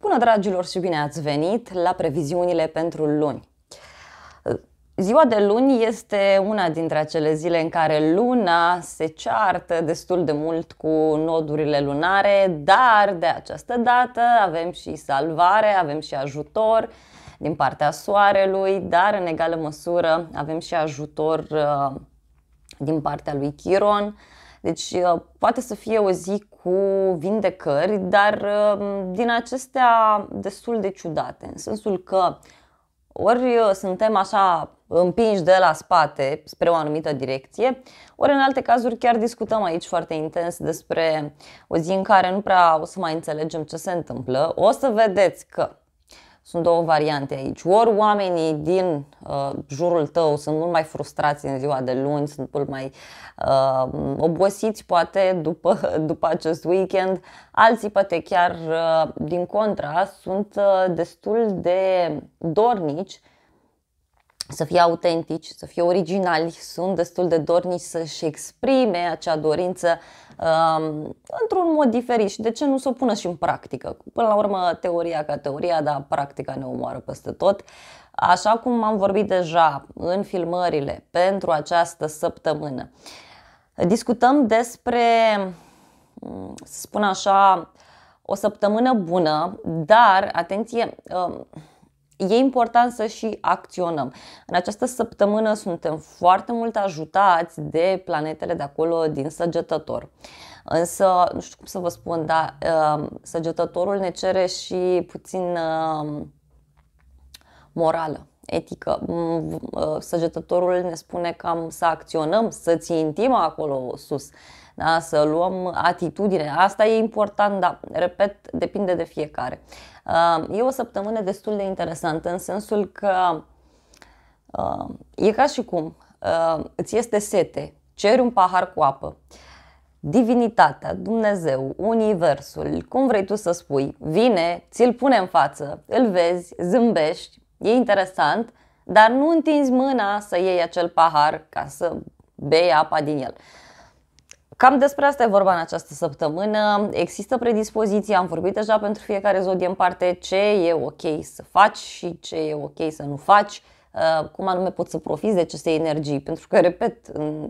Bună dragilor și bine ați venit la previziunile pentru luni. Ziua de luni este una dintre acele zile în care luna se ceartă destul de mult cu nodurile lunare, dar de această dată avem și salvare, avem și ajutor din partea soarelui, dar în egală măsură avem și ajutor uh, din partea lui Chiron. Deci uh, poate să fie o zi cu vindecări, dar uh, din acestea destul de ciudate, în sensul că ori uh, suntem așa împinși de la spate spre o anumită direcție, ori în alte cazuri chiar discutăm aici foarte intens despre o zi în care nu prea o să mai înțelegem ce se întâmplă. O să vedeți că sunt două variante aici. Ori oamenii din uh, jurul tău sunt mult mai frustrați în ziua de luni, sunt mult mai uh, obosiți poate după, după acest weekend, alții poate chiar uh, din contra sunt uh, destul de dornici să fie autentici, să fie originali, sunt destul de dornici să-și exprime acea dorință um, într-un mod diferit și de ce nu să o pună și în practică. Până la urmă, teoria ca teoria, dar practica ne omoară peste tot. Așa cum am vorbit deja în filmările pentru această săptămână, discutăm despre, să spun așa, o săptămână bună, dar, atenție, um, e important să și acționăm. În această săptămână suntem foarte mult ajutați de planetele de acolo din săgetător. Însă, nu știu cum să vă spun, dar uh, săgetătorul ne cere și puțin uh, morală, etică. Mm, uh, săgetătorul ne spune cam să acționăm, să țintim acolo sus da? să luăm atitudine. Asta e important, dar, repet, depinde de fiecare. Uh, e o săptămână destul de interesantă în sensul că uh, e ca și cum uh, îți este sete, ceri un pahar cu apă, divinitatea, Dumnezeu, Universul, cum vrei tu să spui, vine, ți-l pune în față, îl vezi, zâmbești, e interesant, dar nu întinzi mâna să iei acel pahar ca să bei apa din el. Cam despre asta e vorba în această săptămână. Există predispoziții, am vorbit deja pentru fiecare zodie în parte ce e ok să faci și ce e ok să nu faci, uh, cum anume poți să profiți de aceste energii. Pentru că, repet,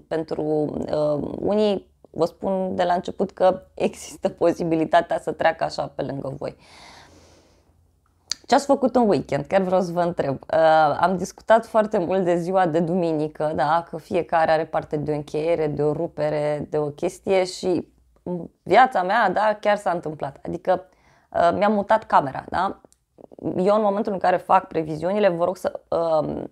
pentru uh, unii vă spun de la început că există posibilitatea să treacă așa pe lângă voi. Ce ați făcut în weekend? Chiar vreau să vă întreb. Uh, am discutat foarte mult de ziua de duminică, da? că fiecare are parte de o încheiere, de o rupere, de o chestie și viața mea, da, chiar s-a întâmplat. Adică uh, mi-am mutat camera, da? Eu în momentul în care fac previziunile, vă rog să uh,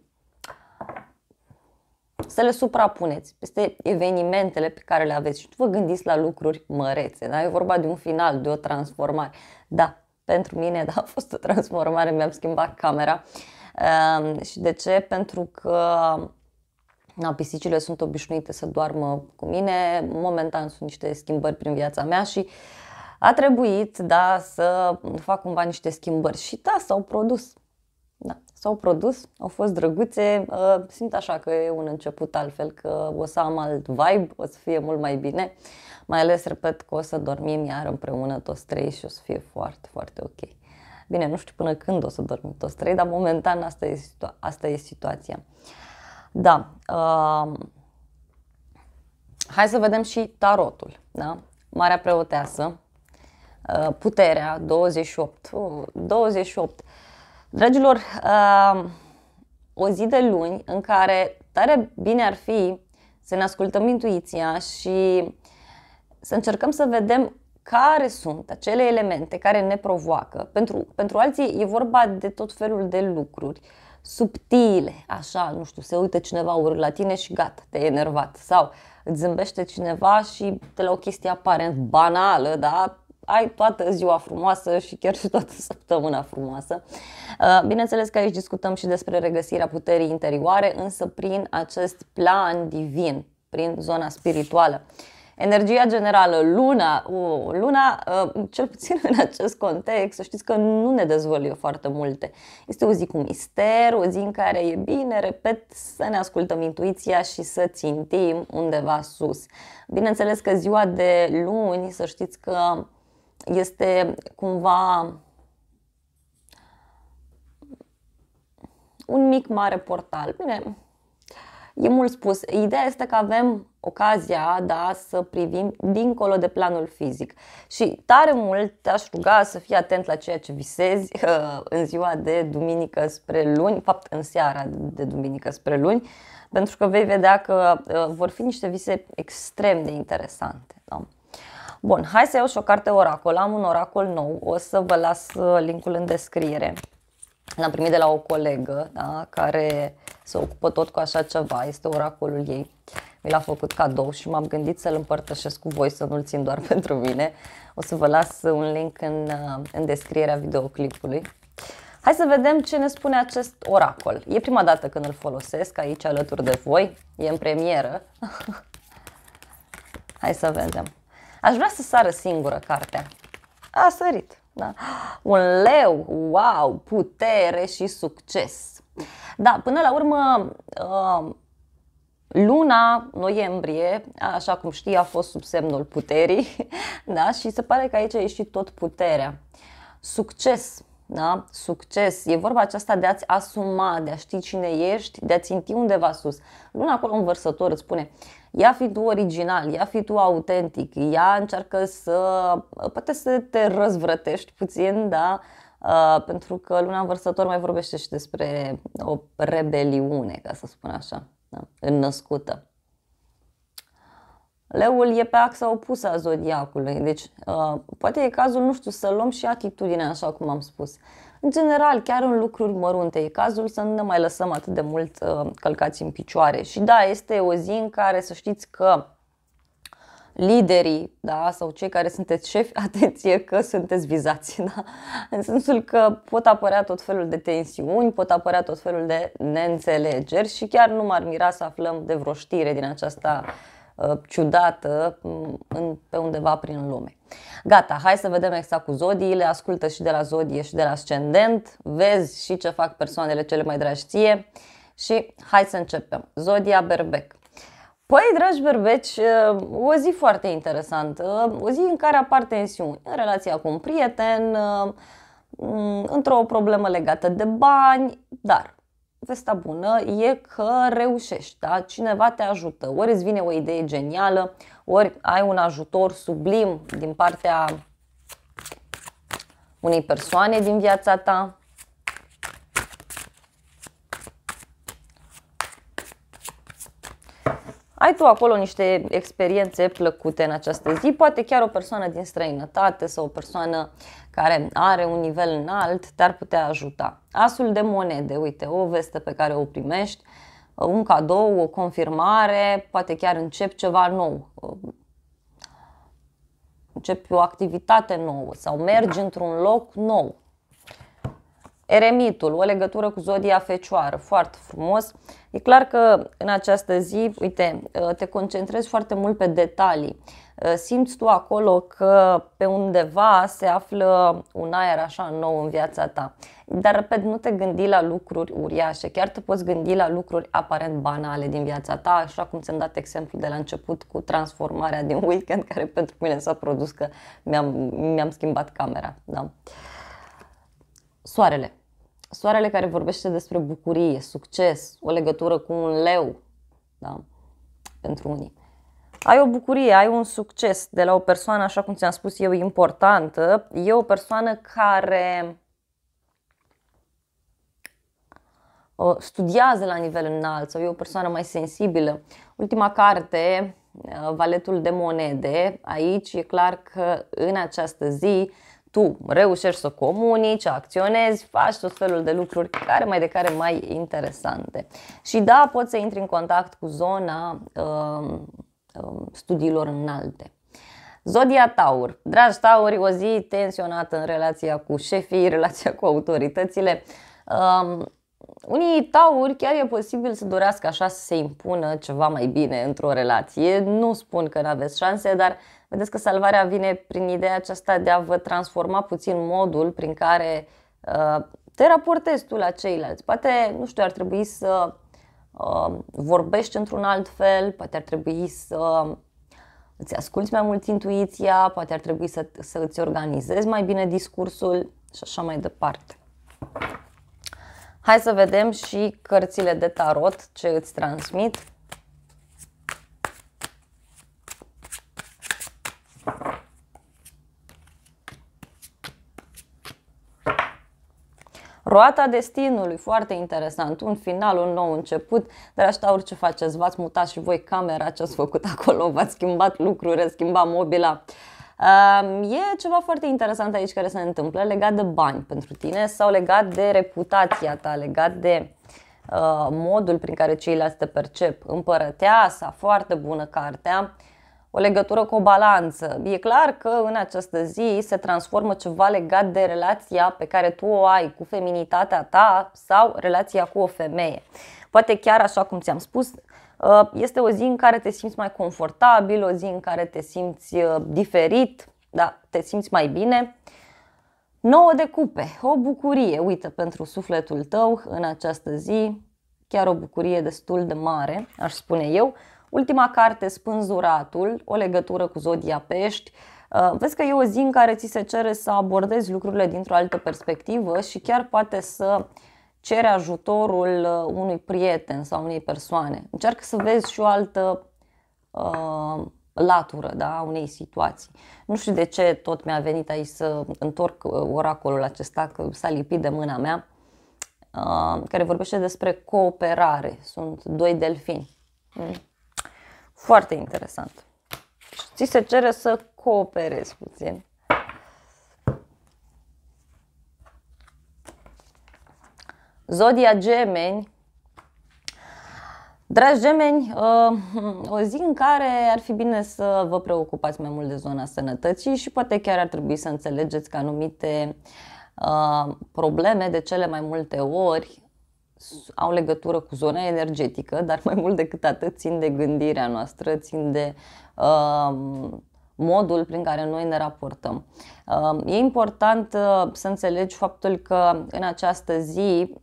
să le suprapuneți peste evenimentele pe care le aveți și vă gândiți la lucruri mărețe. Da? E vorba de un final, de o transformare. Da, pentru mine da, a fost o transformare, mi-am schimbat camera. Uh, și de ce? Pentru că na, pisicile sunt obișnuite să doarmă cu mine, momentan sunt niște schimbări prin viața mea și a trebuit da, să fac cumva niște schimbări și da, s-au produs. Da, s-au produs, au fost drăguțe, uh, simt așa că e un început altfel, că o să am alt vibe, o să fie mult mai bine. Mai ales, repet, că o să dormim iar împreună toți trei și o să fie foarte, foarte ok. Bine, nu știu până când o să dormim toți trei, dar momentan asta e, situa- asta e situația. Da. Uh, hai să vedem și tarotul. Da? Marea preoteasă, uh, puterea, 28. Uh, 28. Dragilor, uh, o zi de luni în care tare bine ar fi să ne ascultăm intuiția și să încercăm să vedem care sunt acele elemente care ne provoacă. Pentru, pentru alții e vorba de tot felul de lucruri subtile, așa, nu știu, se uită cineva urât la tine și gata, te-ai enervat. Sau îți zâmbește cineva și de la o chestie aparent banală, da, ai toată ziua frumoasă și chiar și toată săptămâna frumoasă. Uh, bineînțeles că aici discutăm și despre regăsirea puterii interioare, însă prin acest plan divin, prin zona spirituală. Energia generală, luna, uh, luna, uh, cel puțin în acest context, să știți că nu ne dezvăluie foarte multe. Este o zi cu mister, o zi în care e bine, repet, să ne ascultăm intuiția și să țintim undeva sus. Bineînțeles că ziua de luni, să știți că este cumva un mic mare portal. Bine, e mult spus. Ideea este că avem ocazia da, să privim dincolo de planul fizic. Și tare mult te-aș ruga să fii atent la ceea ce visezi uh, în ziua de duminică spre luni, fapt în seara de duminică spre luni, pentru că vei vedea că uh, vor fi niște vise extrem de interesante. Da? Bun, hai să iau și o carte oracol. Am un oracol nou, o să vă las uh, linkul în descriere. L-am primit de la o colegă da, care se ocupă tot cu așa ceva, este oracolul ei. Mi l-a făcut cadou și m-am gândit să-l împărtășesc cu voi, să nu-l țin doar pentru mine. O să vă las un link în, uh, în descrierea videoclipului. Hai să vedem ce ne spune acest oracol. E prima dată când îl folosesc aici alături de voi, e în premieră. Hai să vedem. Aș vrea să sară singură cartea. A sărit. Da. Un leu, wow, putere și succes. Da, până la urmă, uh, luna noiembrie, așa cum știi, a fost sub semnul puterii, da, și se pare că aici a ieșit tot puterea. Succes, da? Succes. E vorba aceasta de a-ți asuma, de a ști cine ești, de a ținti undeva sus. Luna acolo un vărsător îți spune, ia fi tu original, ia fi tu autentic, ia încearcă să, poate să te răzvrătești puțin, da? Uh, pentru că luna învărsător mai vorbește și despre o rebeliune, ca să spun așa, da? înnăscută. Leul e pe axa opusă a zodiacului, deci uh, poate e cazul, nu știu, să luăm și atitudinea, așa cum am spus. În general, chiar în lucruri mărunte, e cazul să nu ne mai lăsăm atât de mult uh, călcați în picioare. Și da, este o zi în care să știți că liderii da, sau cei care sunteți șefi, atenție că sunteți vizați. Da? În sensul că pot apărea tot felul de tensiuni, pot apărea tot felul de neînțelegeri și chiar nu m-ar mira să aflăm de vreo știre din aceasta uh, ciudată mm, în, pe undeva prin lume. Gata, hai să vedem exact cu zodiile, ascultă și de la zodie și de la ascendent, vezi și ce fac persoanele cele mai dragi ție și hai să începem. Zodia Berbec. Păi, dragi berbeci, o zi foarte interesantă, o zi în care apar tensiuni în relația cu un prieten, într-o problemă legată de bani, dar vestea bună e că reușești, da? cineva te ajută, ori îți vine o idee genială, ori ai un ajutor sublim din partea unei persoane din viața ta. Ai tu acolo niște experiențe plăcute în această zi, poate chiar o persoană din străinătate sau o persoană care are un nivel înalt te-ar putea ajuta. Asul de monede, uite, o veste pe care o primești, un cadou, o confirmare, poate chiar încep ceva nou, începi o activitate nouă sau mergi într-un loc nou. Eremitul, o legătură cu zodia fecioară, foarte frumos. E clar că în această zi, uite, te concentrezi foarte mult pe detalii. Simți tu acolo că pe undeva se află un aer așa nou în viața ta. Dar, repet, nu te gândi la lucruri uriașe, chiar te poți gândi la lucruri aparent banale din viața ta, așa cum ți-am dat exemplu de la început cu transformarea din weekend, care pentru mine s-a produs că mi-am, mi-am schimbat camera. Da? Soarele. Soarele care vorbește despre bucurie, succes, o legătură cu un leu, da? pentru unii. Ai o bucurie, ai un succes de la o persoană, așa cum ți-am spus eu, importantă. E o persoană care studiază la nivel înalt sau e o persoană mai sensibilă. Ultima carte, uh, Valetul de monede, aici e clar că în această zi tu reușești să comunici, acționezi, faci tot felul de lucruri care mai de care mai interesante. Și da, poți să intri în contact cu zona uh, uh, studiilor înalte. Zodia Taur. Dragi Tauri, o zi tensionată în relația cu șefii, relația cu autoritățile. Um, unii tauri chiar e posibil să dorească așa să se impună ceva mai bine într-o relație. Nu spun că nu aveți șanse, dar vedeți că salvarea vine prin ideea aceasta de a vă transforma puțin modul prin care uh, te raportezi tu la ceilalți. Poate, nu știu, ar trebui să uh, vorbești într-un alt fel, poate ar trebui să îți asculți mai mult intuiția, poate ar trebui să, să îți organizezi mai bine discursul și așa mai departe. Hai să vedem și cărțile de tarot ce îți transmit. Roata destinului, foarte interesant, un final, un nou început, dar așa orice faceți, v-ați mutat și voi camera, ce ați făcut acolo, v-ați schimbat lucruri, ați schimbat mobila. E ceva foarte interesant aici care se întâmplă legat de bani pentru tine sau legat de reputația ta, legat de uh, modul prin care ceilalți te percep. Împărăteasa, foarte bună cartea, o legătură cu o balanță. E clar că în această zi se transformă ceva legat de relația pe care tu o ai cu feminitatea ta sau relația cu o femeie. Poate chiar așa cum ți-am spus, uh, este o zi în care te simți mai confortabil, o zi în care te simți uh, diferit, da, te simți mai bine. 9 de cupe, o bucurie, uite, pentru sufletul tău în această zi, chiar o bucurie destul de mare, aș spune eu. Ultima carte, Spânzuratul, o legătură cu Zodia Pești. Uh, vezi că e o zi în care ți se cere să abordezi lucrurile dintr-o altă perspectivă și chiar poate să cere ajutorul uh, unui prieten sau unei persoane. Încearcă să vezi și o altă uh, latură da, unei situații. Nu știu de ce tot mi-a venit aici să întorc uh, oracolul acesta, că s-a lipit de mâna mea, uh, care vorbește despre cooperare. Sunt doi delfini. Mm. Foarte interesant. Ți se cere să cooperezi puțin. Zodia Gemeni. Dragi gemeni, uh, o zi în care ar fi bine să vă preocupați mai mult de zona sănătății și poate chiar ar trebui să înțelegeți că anumite uh, probleme de cele mai multe ori au legătură cu zona energetică, dar mai mult decât atât țin de gândirea noastră, țin de uh, modul prin care noi ne raportăm. Uh, e important uh, să înțelegi faptul că în această zi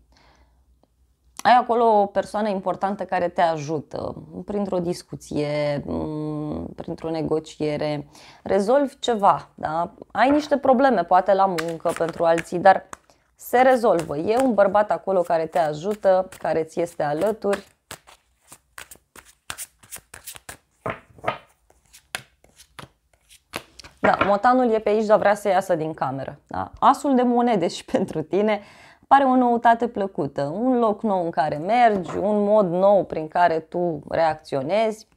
ai acolo o persoană importantă care te ajută printr-o discuție, mm, printr-o negociere, rezolvi ceva, da? ai niște probleme, poate la muncă pentru alții, dar se rezolvă. E un bărbat acolo care te ajută, care ți este alături. Da, motanul e pe aici, dar vrea să iasă din cameră. Da? Asul de monede și pentru tine pare o noutate plăcută, un loc nou în care mergi, un mod nou prin care tu reacționezi.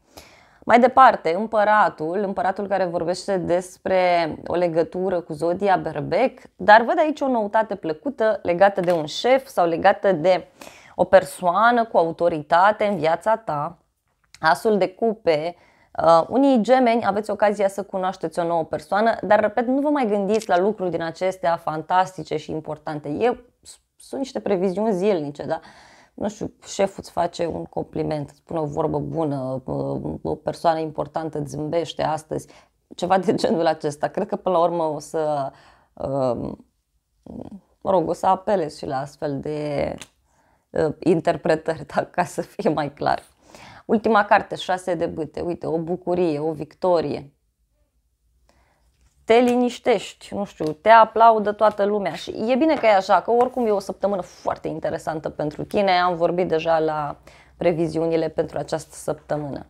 Mai departe, împăratul, împăratul care vorbește despre o legătură cu Zodia Berbec, dar văd aici o noutate plăcută legată de un șef sau legată de o persoană cu autoritate în viața ta, asul de cupe, Uh, unii gemeni aveți ocazia să cunoașteți o nouă persoană, dar, repet, nu vă mai gândiți la lucruri din acestea fantastice și importante. Eu sunt niște previziuni zilnice, da? Nu știu, șeful îți face un compliment, îți spune o vorbă bună, o persoană importantă îți zâmbește astăzi, ceva de genul acesta. Cred că până la urmă o să, um, mă rog, o să apelez și la astfel de uh, interpretări, da, ca să fie mai clar. Ultima carte, șase de bâte, uite, o bucurie, o victorie, te liniștești, nu știu, te aplaudă toată lumea și e bine că e așa, că oricum e o săptămână foarte interesantă pentru tine, am vorbit deja la previziunile pentru această săptămână.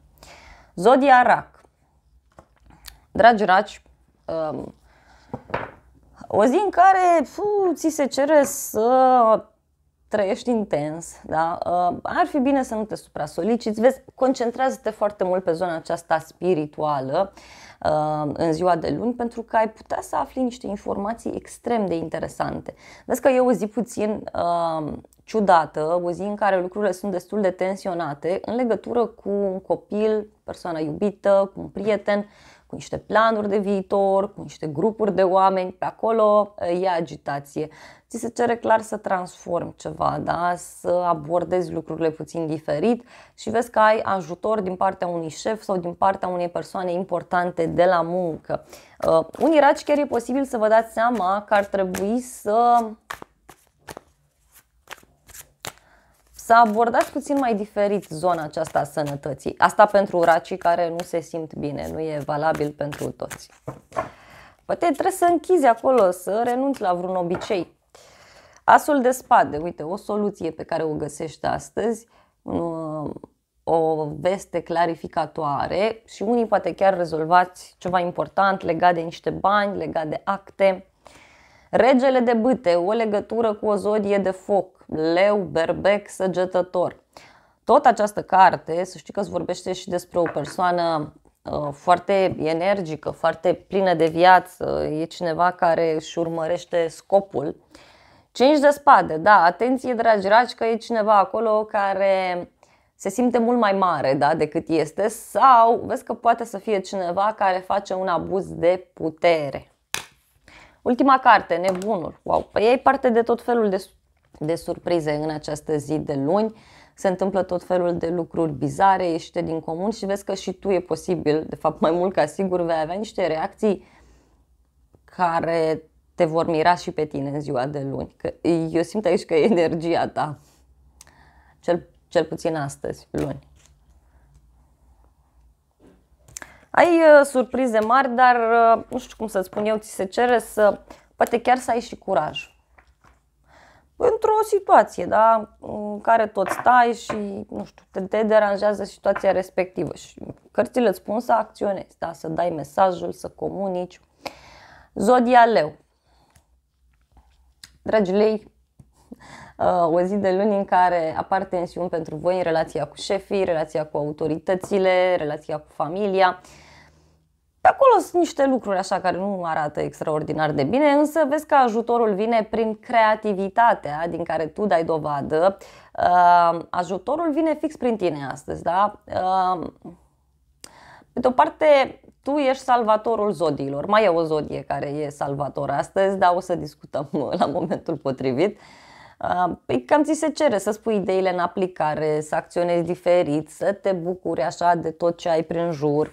Zodia Rac. Dragi raci, um, o zi în care fu, ți se cere să trăiești intens, da? Uh, ar fi bine să nu te supra-soliciți, vezi, concentrează-te foarte mult pe zona aceasta spirituală, Uh, în ziua de luni pentru că ai putea să afli niște informații extrem de interesante. Vezi că e o zi puțin uh, ciudată, o zi în care lucrurile sunt destul de tensionate în legătură cu un copil, persoana iubită, cu un prieten, cu niște planuri de viitor, cu niște grupuri de oameni, pe acolo e agitație. Ți se cere clar să transformi ceva, da? să abordezi lucrurile puțin diferit și vezi că ai ajutor din partea unui șef sau din partea unei persoane importante de la muncă. Uh, unii raci chiar e posibil să vă dați seama că ar trebui să să abordați puțin mai diferit zona aceasta a sănătății. Asta pentru racii care nu se simt bine, nu e valabil pentru toți. Poate trebuie să închizi acolo, să renunți la vreun obicei. Asul de spade, uite, o soluție pe care o găsești astăzi, o veste clarificatoare și unii poate chiar rezolvați ceva important legat de niște bani, legat de acte. Regele de bâte, o legătură cu o zodie de foc, leu, berbec, săgetător. Tot această carte, să știi că îți vorbește și despre o persoană uh, foarte energică, foarte plină de viață, e cineva care își urmărește scopul. Cinci de spade, da, atenție dragi ragi că e cineva acolo care se simte mult mai mare da, decât este sau vezi că poate să fie cineva care face un abuz de putere. Ultima carte, Nebunul. Wow, păi ai parte de tot felul de, de surprize în această zi de luni. Se întâmplă tot felul de lucruri bizare, ieșite din comun și vezi că și tu e posibil, de fapt mai mult ca sigur, vei avea niște reacții care te vor mira și pe tine în ziua de luni. Că eu simt aici că e energia ta. Cel cel puțin astăzi, luni. Ai uh, surprize mari, dar uh, nu știu cum să spun eu, ți se cere să, poate chiar să ai și curaj. Într-o situație, da, în care tot stai și, nu știu, te, te deranjează situația respectivă și cărțile îți spun să acționezi, da, să dai mesajul, să comunici. Zodia leu. Dragii lei, Uh, o zi de luni în care apar tensiuni pentru voi în relația cu șefii, relația cu autoritățile, relația cu familia. Pe acolo sunt niște lucruri așa care nu arată extraordinar de bine, însă vezi că ajutorul vine prin creativitatea din care tu dai dovadă. Uh, ajutorul vine fix prin tine astăzi, da? Uh, pe de o parte, tu ești salvatorul zodiilor. Mai e o zodie care e salvator astăzi, dar o să discutăm la momentul potrivit. Uh, Păi cam ți se cere să spui ideile în aplicare, să acționezi diferit, să te bucuri așa de tot ce ai prin jur.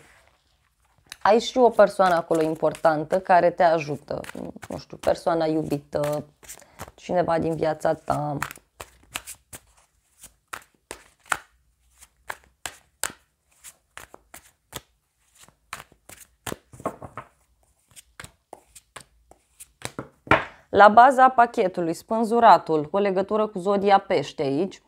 Ai și o persoană acolo importantă care te ajută, nu știu, persoana iubită, cineva din viața ta, La baza pachetului, spânzuratul, o legătură cu zodia pește aici,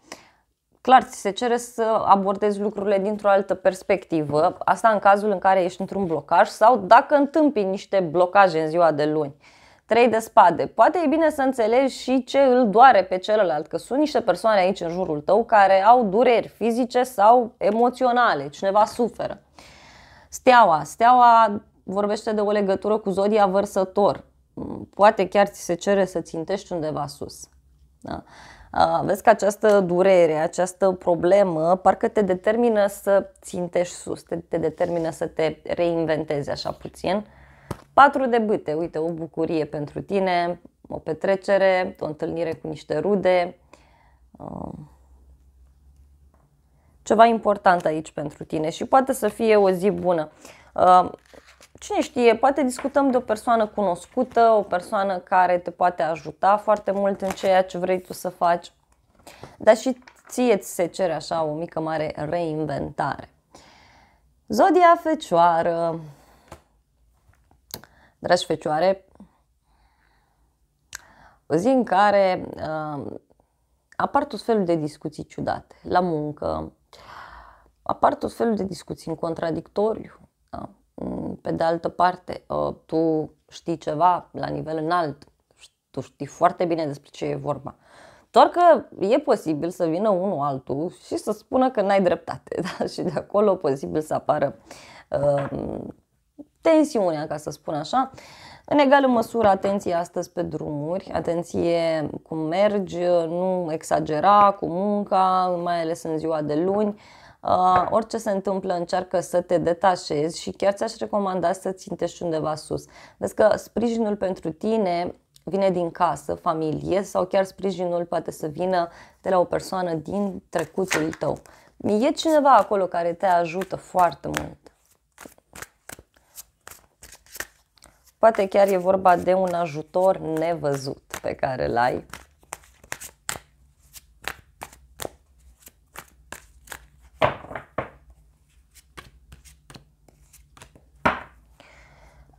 clar, ți se cere să abordezi lucrurile dintr-o altă perspectivă, asta în cazul în care ești într-un blocaj sau dacă întâmpini niște blocaje în ziua de luni. Trei de spade. Poate e bine să înțelegi și ce îl doare pe celălalt, că sunt niște persoane aici în jurul tău care au dureri fizice sau emoționale, cineva suferă. Steaua. Steaua vorbește de o legătură cu zodia vărsător poate chiar ți se cere să țintești undeva sus. Da? Vezi că această durere, această problemă, parcă te determină să țintești sus, te, te determină să te reinventezi așa puțin. Patru de bâte, uite, o bucurie pentru tine, o petrecere, o întâlnire cu niște rude, ceva important aici pentru tine și poate să fie o zi bună. Cine știe, poate discutăm de o persoană cunoscută, o persoană care te poate ajuta foarte mult în ceea ce vrei tu să faci. Dar și ție ți se cere așa o mică mare reinventare. Zodia Fecioară. Dragi Fecioare, o zi în care uh, apar tot felul de discuții ciudate la muncă, apar tot felul de discuții în contradictoriu, da? Mm, pe de altă parte, uh, tu știi ceva la nivel înalt, tu știi foarte bine despre ce e vorba. Doar că e posibil să vină unul altul și să spună că n-ai dreptate. Da? Și de acolo posibil să apară uh, tensiunea, ca să spun așa. În egală măsură, atenție astăzi pe drumuri, atenție cum mergi, nu exagera cu munca, mai ales în ziua de luni. Uh, Uh, orice se întâmplă, încearcă să te detașezi și chiar ți-aș recomanda să țintești undeva sus. Vezi că sprijinul pentru tine vine din casă, familie sau chiar sprijinul poate să vină de la o persoană din trecutul tău. E cineva acolo care te ajută foarte mult. Poate chiar e vorba de un ajutor nevăzut pe care l-ai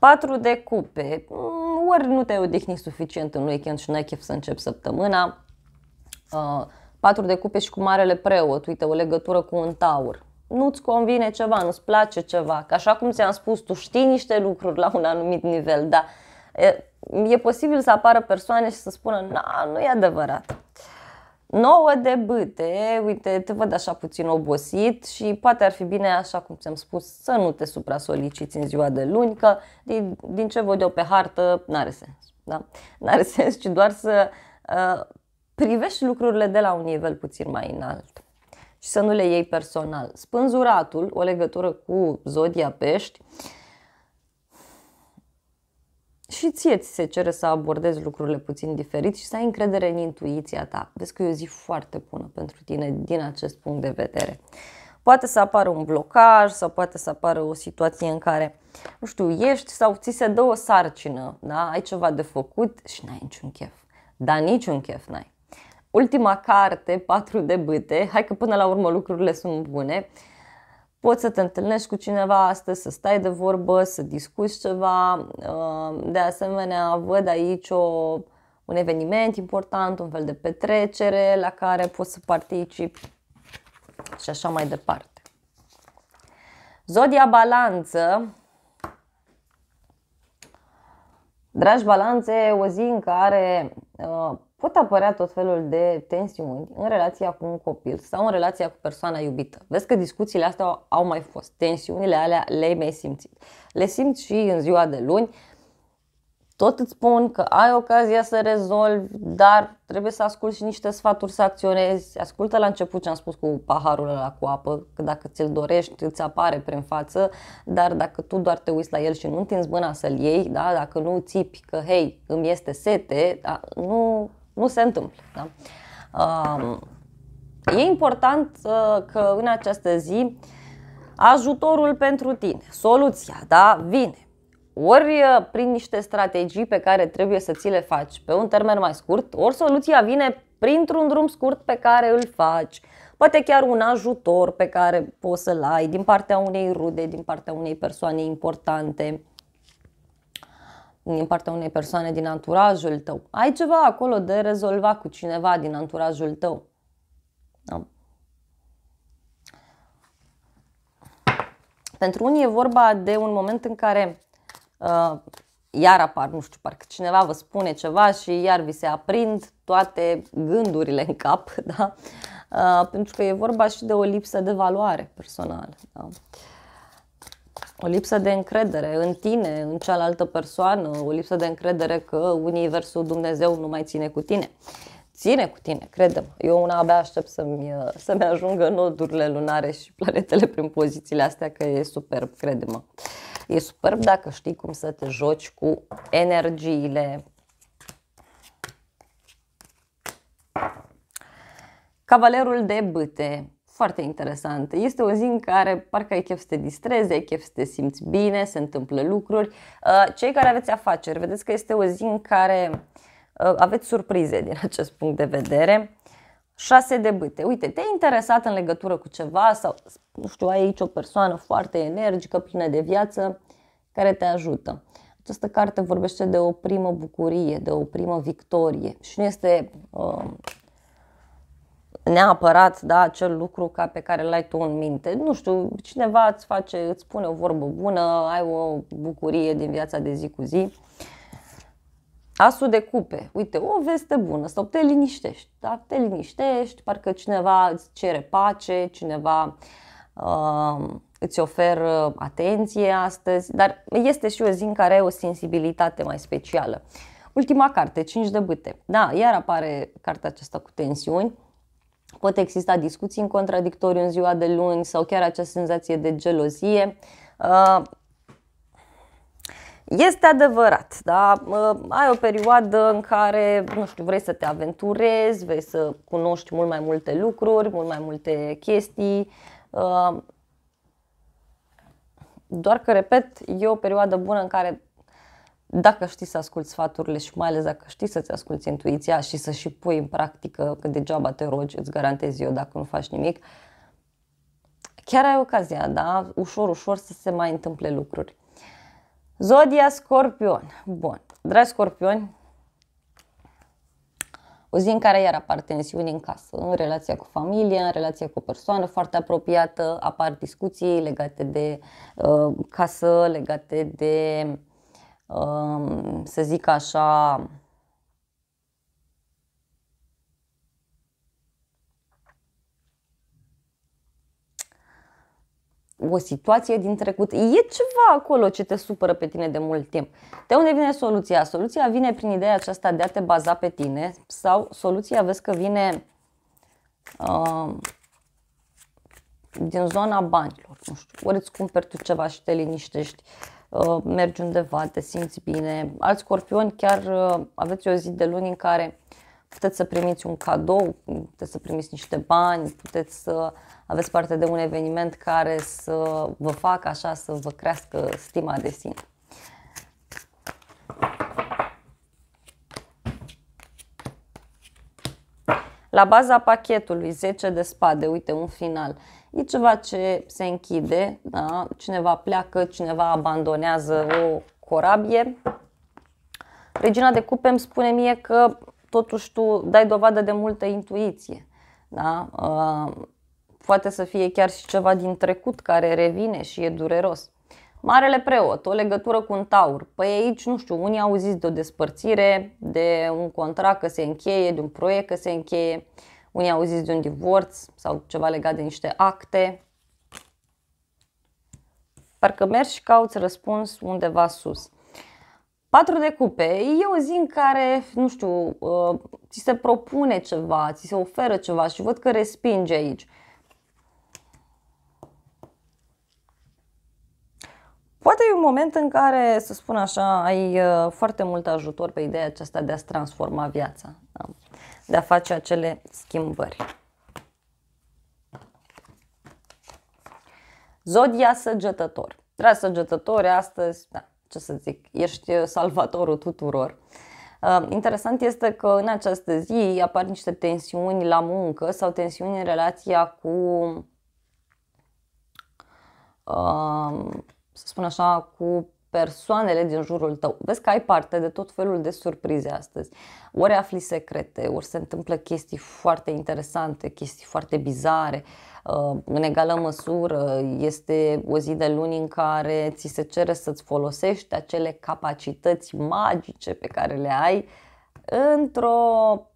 4 de cupe, mm, ori nu te-ai odihnit suficient în weekend și n-ai chef să începi săptămâna, uh, 4 de cupe și cu Marele Preot, uite, o legătură cu un taur. Nu-ți convine ceva, nu-ți place ceva, că așa cum ți-am spus, tu știi niște lucruri la un anumit nivel, dar e, e posibil să apară persoane și să spună, na, nu e adevărat. Nouă de bâte, uite, te văd așa puțin obosit și poate ar fi bine, așa cum ți-am spus, să nu te supra-soliciți în ziua de luni, că din, din ce văd eu pe hartă, n-are sens. Da? N-are sens, ci doar să uh, privești lucrurile de la un nivel puțin mai înalt și să nu le iei personal. Spânzuratul, o legătură cu zodia pești, și ție ți se cere să abordezi lucrurile puțin diferit și să ai încredere în intuiția ta. Vezi că e o zi foarte bună pentru tine din acest punct de vedere. Poate să apară un blocaj sau poate să apară o situație în care, nu știu, ești sau ți se dă o sarcină, da? ai ceva de făcut și n-ai niciun chef. Dar niciun chef n-ai. Ultima carte, patru de bâte, hai că până la urmă lucrurile sunt bune, poți să te întâlnești cu cineva astăzi, să stai de vorbă, să discuți ceva. Uh, de asemenea, văd aici o, un eveniment important, un fel de petrecere la care poți să participi și așa mai departe. Zodia balanță. Dragi balanțe, o zi în care uh, pot apărea tot felul de tensiuni în relația cu un copil sau în relația cu persoana iubită. Vezi că discuțiile astea au mai fost, tensiunile alea le-ai mai simțit. Le simți și în ziua de luni, tot îți spun că ai ocazia să rezolvi, dar trebuie să asculti și niște sfaturi să acționezi. Ascultă la început ce am spus cu paharul ăla cu apă, că dacă ți-l dorești, îți apare prin față, dar dacă tu doar te uiți la el și nu întinzi mâna să-l iei, da? dacă nu țipi că, hei, îmi este sete, da? nu, nu se întâmplă. Da? Uh, e important uh, că în această zi ajutorul pentru tine, soluția, da, vine. Ori uh, prin niște strategii pe care trebuie să ți le faci pe un termen mai scurt, ori soluția vine printr-un drum scurt pe care îl faci. Poate chiar un ajutor pe care poți să-l ai din partea unei rude, din partea unei persoane importante din partea unei persoane din anturajul tău. Ai ceva acolo de rezolvat cu cineva din anturajul tău. Da. Pentru unii e vorba de un moment în care uh, iar apar, nu știu, parcă cineva vă spune ceva și iar vi se aprind toate gândurile în cap, da? Uh, pentru că e vorba și de o lipsă de valoare personală. Da? Uh, o lipsă de încredere în tine, în cealaltă persoană, o lipsă de încredere că Universul Dumnezeu nu mai ține cu tine. Ține cu tine, credem. Eu una abia aștept să-mi, să-mi ajungă nodurile lunare și planetele prin pozițiile astea, că e superb, crede-mă. E superb dacă știi cum să te joci cu energiile. Cavalerul de bâte foarte interesant. Este o zi în care parcă ai chef să te distrezi, ai chef să te simți bine, se întâmplă lucruri. Uh, cei care aveți afaceri, vedeți că este o zi în care uh, aveți surprize din acest punct de vedere. 6 de bâte. Uite, te-ai interesat în legătură cu ceva sau, nu știu, ai aici o persoană foarte energică, plină de viață, care te ajută. Această carte vorbește de o primă bucurie, de o primă victorie și nu este uh, neapărat da, acel lucru ca pe care l-ai tu în minte. Nu știu, cineva îți face, îți spune o vorbă bună, ai o bucurie din viața de zi cu zi. Asul de cupe, uite, o veste bună sau te liniștești, da? te liniștești, parcă cineva îți cere pace, cineva uh, îți oferă atenție astăzi, dar este și o zi în care ai o sensibilitate mai specială. Ultima carte, 5 de bâte. Da, iar apare cartea aceasta cu tensiuni Pot exista discuții în contradictoriu în ziua de luni sau chiar acea senzație de gelozie. Uh, este adevărat, da? Uh, ai o perioadă în care, nu știu, vrei să te aventurezi, vrei să cunoști mult mai multe lucruri, mult mai multe chestii. Uh, doar că, repet, e o perioadă bună în care dacă știi să asculți sfaturile și mai ales dacă știi să-ți asculți intuiția și să și pui în practică, că degeaba te rogi, îți garantez eu dacă nu faci nimic, chiar ai ocazia, da? Ușor, ușor să se mai întâmple lucruri. Zodia Scorpion. Bun. dragi scorpioni, o zi în care iar apar tensiuni în casă, în relația cu familia, în relația cu o persoană foarte apropiată, apar discuții legate de uh, casă, legate de, uh, să zic așa, o situație din trecut. E ceva acolo ce te supără pe tine de mult timp. De unde vine soluția? Soluția vine prin ideea aceasta de a te baza pe tine sau soluția vezi că vine uh, din zona banilor. Nu știu, ori îți cumperi tu ceva și te liniștești, uh, mergi undeva, te simți bine. Alți scorpioni chiar uh, aveți o zi de luni în care puteți să primiți un cadou, puteți să primiți niște bani, puteți să aveți parte de un eveniment care să vă facă așa, să vă crească stima de sine. La baza pachetului 10 de spade, uite un final, e ceva ce se închide, da? cineva pleacă, cineva abandonează o corabie. Regina de cupe îmi spune mie că totuși tu dai dovadă de multă intuiție. Da? Uh, poate să fie chiar și ceva din trecut care revine și e dureros. Marele preot, o legătură cu un taur. Păi aici, nu știu, unii au zis de o despărțire, de un contract că se încheie, de un proiect că se încheie, unii au zis de un divorț sau ceva legat de niște acte. Parcă mergi și cauți răspuns undeva sus. Patru de cupe e o zi în care, nu știu, uh, ți se propune ceva, ți se oferă ceva și văd că respinge aici. Poate e un moment în care, să spun așa, ai uh, foarte mult ajutor pe ideea aceasta de a-ți transforma viața, da? De a face acele schimbări. Zodia săgetător. Dragi săgetători, astăzi, da, ce să zic, ești salvatorul tuturor. Uh, interesant este că în această zi apar niște tensiuni la muncă sau tensiuni în relația cu uh, să spun așa, cu persoanele din jurul tău. Vezi că ai parte de tot felul de surprize astăzi. Ori afli secrete, ori se întâmplă chestii foarte interesante, chestii foarte bizare. Uh, în egală măsură este o zi de luni în care ți se cere să-ți folosești acele capacități magice pe care le ai într-o,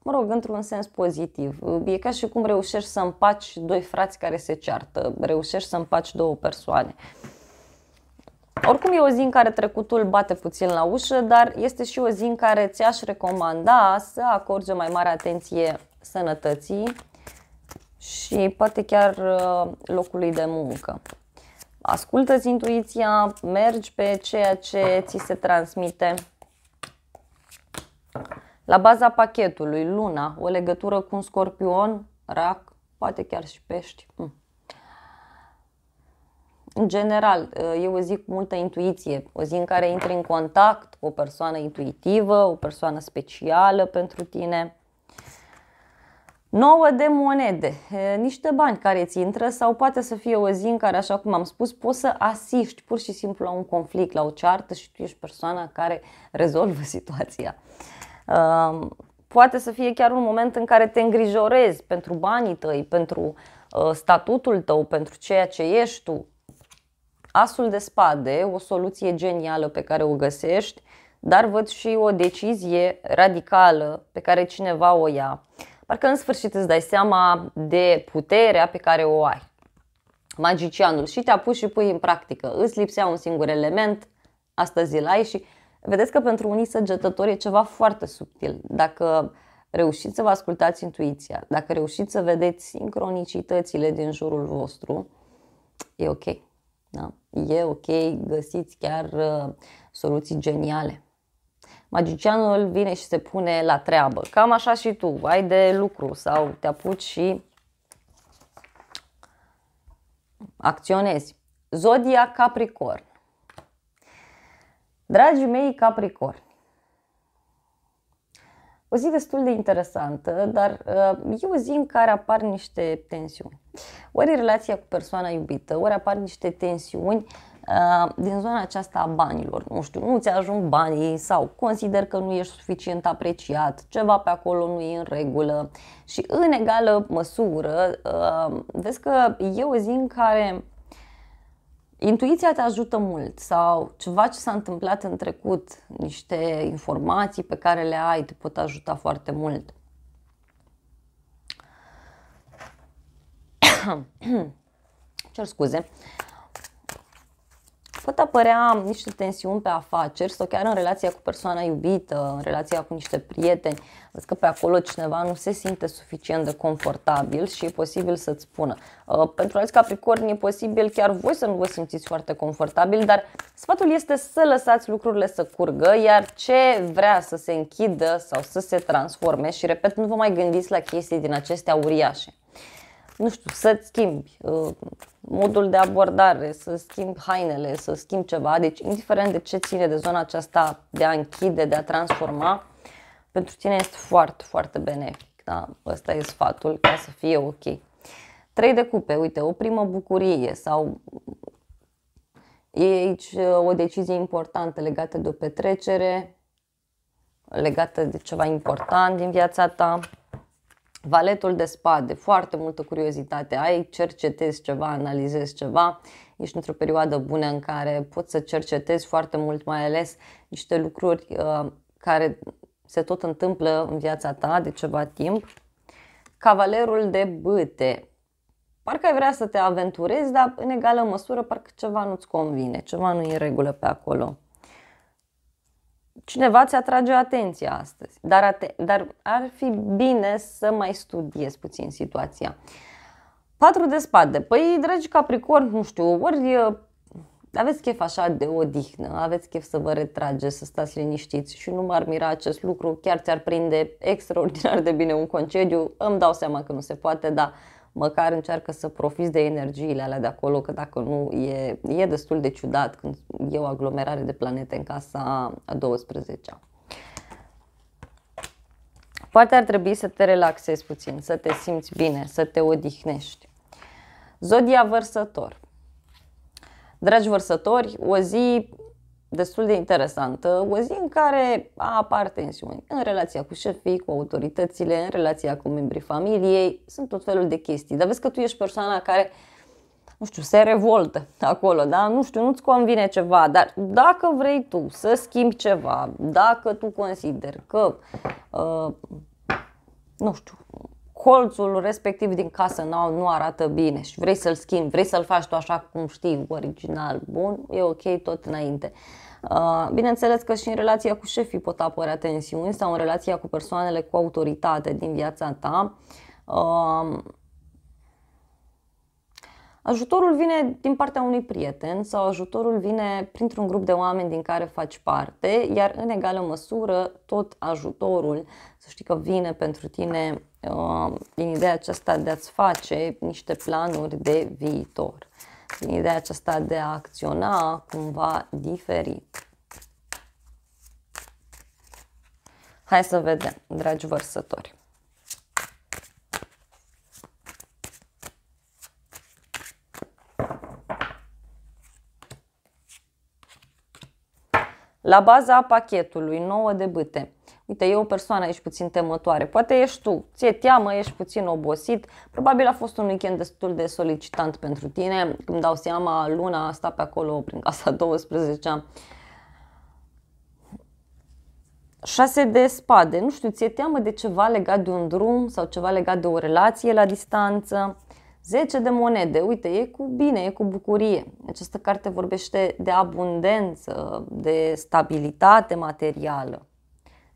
mă rog, într-un sens pozitiv. E ca și cum reușești să împaci doi frați care se ceartă, reușești să împaci două persoane. Uh, oricum e o zi în care trecutul bate puțin la ușă, dar este și o zi în care ți-aș recomanda să acorzi o mai mare atenție sănătății și poate chiar uh, locului de muncă. Ascultă-ți intuiția, mergi pe ceea ce ți se transmite. La baza pachetului, luna, o legătură cu un scorpion, rac, poate chiar și pești. Hm. În general, e o zi cu multă intuiție, o zi în care intri în contact cu o persoană intuitivă, o persoană specială pentru tine. Nouă de monede, niște bani care ți intră sau poate să fie o zi în care, așa cum am spus, poți să asiști pur și simplu la un conflict, la o ceartă și tu ești persoana care rezolvă situația. Poate să fie chiar un moment în care te îngrijorezi pentru banii tăi, pentru statutul tău, pentru ceea ce ești tu, Asul de spade, o soluție genială pe care o găsești, dar văd și o decizie radicală pe care cineva o ia. Parcă în sfârșit îți dai seama de puterea pe care o ai. Magicianul și te-a pus și pui în practică. Îți lipsea un singur element, astăzi îl ai și vedeți că pentru unii săgetători e ceva foarte subtil. Dacă reușiți să vă ascultați intuiția, dacă reușiți să vedeți sincronicitățile din jurul vostru, e ok. Da? E ok, găsiți chiar uh, soluții geniale. Magicianul vine și se pune la treabă. Cam așa și tu, ai de lucru sau te apuci și acționezi. Zodia Capricorn. Dragii mei Capricorn, o zi destul de interesantă, dar uh, e o zi în care apar niște tensiuni. Ori relația cu persoana iubită, ori apar niște tensiuni uh, din zona aceasta a banilor. Nu știu, nu ți ajung banii sau consider că nu ești suficient apreciat, ceva pe acolo nu e în regulă și în egală măsură uh, vezi că e o zi în care intuiția te ajută mult sau ceva ce s-a întâmplat în trecut, niște informații pe care le ai te pot ajuta foarte mult. Cer scuze pot apărea niște tensiuni pe afaceri sau chiar în relația cu persoana iubită, în relația cu niște prieteni. Vezi că pe acolo cineva nu se simte suficient de confortabil și e posibil să-ți spună. Uh, pentru alți capricorni e posibil chiar voi să nu vă simțiți foarte confortabil, dar sfatul este să lăsați lucrurile să curgă, iar ce vrea să se închidă sau să se transforme și repet, nu vă mai gândiți la chestii din acestea uriașe nu știu, să-ți schimbi uh, modul de abordare, să schimbi hainele, să schimbi ceva. Deci, indiferent de ce ține de zona aceasta de a închide, de a transforma, pentru tine este foarte, foarte benefic. Da? Ăsta e sfatul ca să fie ok. Trei de cupe, uite, o primă bucurie sau e aici uh, o decizie importantă legată de o petrecere, legată de ceva important din viața ta Valetul de spade, foarte multă curiozitate, ai, cercetezi ceva, analizezi ceva, ești într-o perioadă bună în care poți să cercetezi foarte mult, mai ales niște lucruri uh, care se tot întâmplă în viața ta de ceva timp. Cavalerul de bâte, parcă ai vrea să te aventurezi, dar în egală măsură parcă ceva nu-ți convine, ceva nu e în regulă pe acolo cineva ți atrage atenția astăzi, dar, ate- dar ar fi bine să mai studiezi puțin situația. Patru de spade. Păi, dragi Capricorn, nu știu, ori aveți chef așa de odihnă, aveți chef să vă retrageți, să stați liniștiți și nu m-ar mira acest lucru, chiar ți-ar prinde extraordinar de bine un concediu, îmi dau seama că nu se poate, dar măcar încearcă să profiți de energiile alea de acolo, că dacă nu e, e destul de ciudat când e o aglomerare de planete în casa a 12 -a. Poate ar trebui să te relaxezi puțin, să te simți bine, să te odihnești. Zodia vărsător. Dragi vărsători, o zi destul de interesantă, o zi în care apar tensiuni în relația cu șefii, cu autoritățile, în relația cu membrii familiei, sunt tot felul de chestii. Dar vezi că tu ești persoana care, nu știu, se revoltă acolo, da? Nu știu, nu-ți convine ceva, dar dacă vrei tu să schimbi ceva, dacă tu consideri că, uh, nu știu, colțul respectiv din casă nu, nu arată bine și vrei să-l schimbi, vrei să-l faci tu așa cum știi, original, bun, e ok tot înainte. Uh, bineînțeles că și în relația cu șefii pot apărea tensiuni sau în relația cu persoanele cu autoritate din viața ta. Uh, ajutorul vine din partea unui prieten sau ajutorul vine printr-un grup de oameni din care faci parte, iar în egală măsură tot ajutorul, să știi că vine pentru tine uh, din ideea aceasta de a-ți face niște planuri de viitor din ideea aceasta de a acționa cumva diferit. Hai să vedem, dragi vărsători. La baza pachetului 9 de bâte uite, e o persoană, ești puțin temătoare, poate ești tu, ți-e teamă, ești puțin obosit, probabil a fost un weekend destul de solicitant pentru tine, îmi dau seama, luna asta pe acolo prin casa 12 șase de spade, nu știu, ți-e teamă de ceva legat de un drum sau ceva legat de o relație la distanță. 10 de monede, uite, e cu bine, e cu bucurie. Această carte vorbește de abundență, de stabilitate materială.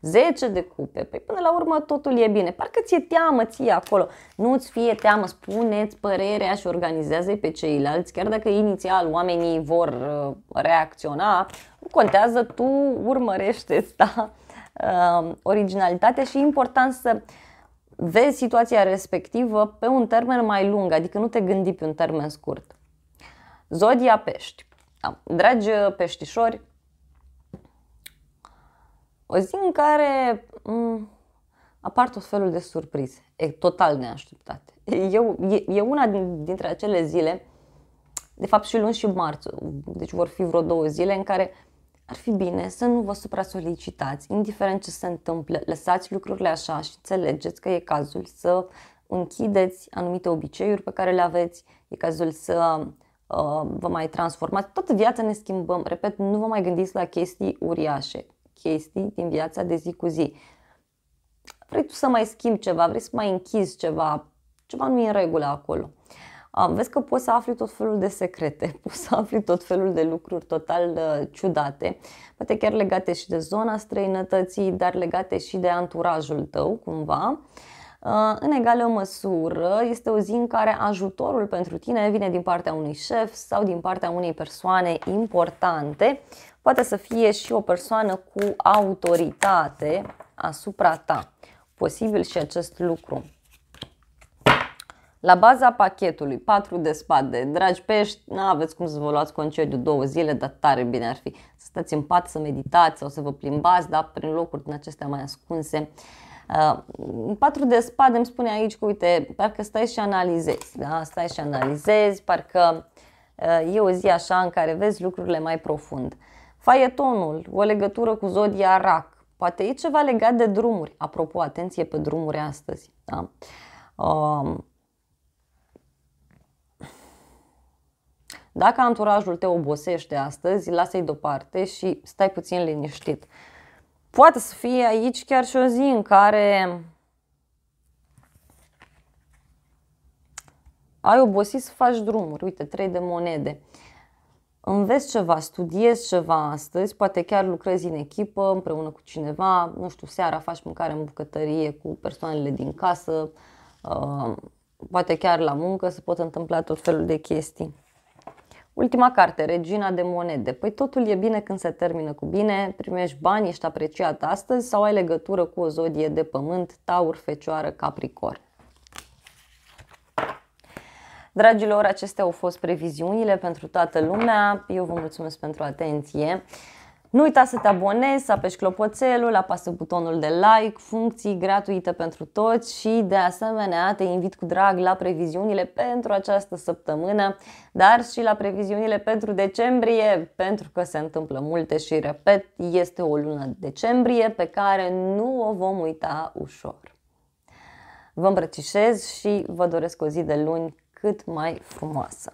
10 de cupe. Păi până la urmă totul e bine. Parcă ți-e teamă ție acolo. Nu-ți fie teamă, spuneți părerea și organizează pe ceilalți. Chiar dacă inițial oamenii vor uh, reacționa, nu contează, tu urmărește da? uh, originalitate și e important să vezi situația respectivă pe un termen mai lung, adică nu te gândi pe un termen scurt. Zodia pești. Dragi peștișori, o zi în care m- mm, apar tot felul de surprize, e total neașteptate. Eu, e, e una din, dintre acele zile de fapt și luni și marți, deci vor fi vreo două zile în care ar fi bine să nu vă supra-solicitați, indiferent ce se întâmplă, lăsați lucrurile așa și înțelegeți că e cazul să închideți anumite obiceiuri pe care le aveți, e cazul să uh, vă mai transformați. Toată viața ne schimbăm, repet, nu vă mai gândiți la chestii uriașe, chestii din viața de zi cu zi. Vrei tu să mai schimbi ceva, vrei să mai închizi ceva, ceva nu e în regulă acolo. Uh, vezi că poți să afli tot felul de secrete, poți să afli tot felul de lucruri total uh, ciudate, poate chiar legate și de zona străinătății, dar legate și de anturajul tău cumva. Uh, în egală măsură, este o zi în care ajutorul pentru tine vine din partea unui șef sau din partea unei persoane importante. Poate să fie și o persoană cu autoritate asupra ta. Posibil și acest lucru. La baza pachetului, 4 de spade, dragi pești, nu aveți cum să vă luați concediu două zile, dar tare bine ar fi să stați în pat, să meditați sau să vă plimbați, da, prin locuri din acestea mai ascunse. Uh, 4 de spade îmi spune aici că, uite, parcă stai și analizezi, da, stai și analizezi, parcă uh, e o zi așa în care vezi lucrurile mai profund. Faietonul, o legătură cu zodia rac, poate e ceva legat de drumuri. Apropo, atenție pe drumuri astăzi. Da? Uh, Dacă anturajul te obosește astăzi, lasă-i deoparte și stai puțin liniștit. Poate să fie aici chiar și o zi în care ai obosit să faci drumuri. Uite, trei de monede. Înveți ceva, studiezi ceva astăzi, poate chiar lucrezi în echipă împreună cu cineva, nu știu, seara faci mâncare în bucătărie cu persoanele din casă, uh, poate chiar la muncă se pot întâmpla tot felul de chestii. Ultima carte, Regina de monede. Păi totul e bine când se termină cu bine, primești bani, ești apreciat astăzi sau ai legătură cu o zodie de pământ, taur, fecioară, capricorn. Dragilor, acestea au fost previziunile pentru toată lumea. Eu vă mulțumesc pentru atenție. Nu uita să te abonezi, să apeși clopoțelul, apasă butonul de like, funcții gratuite pentru toți și de asemenea te invit cu drag la previziunile pentru această săptămână, dar și la previziunile pentru decembrie, pentru că se întâmplă multe și repet, este o lună decembrie pe care nu o vom uita ușor. Vă îmbrățișez și vă doresc o zi de luni cât mai frumoasă.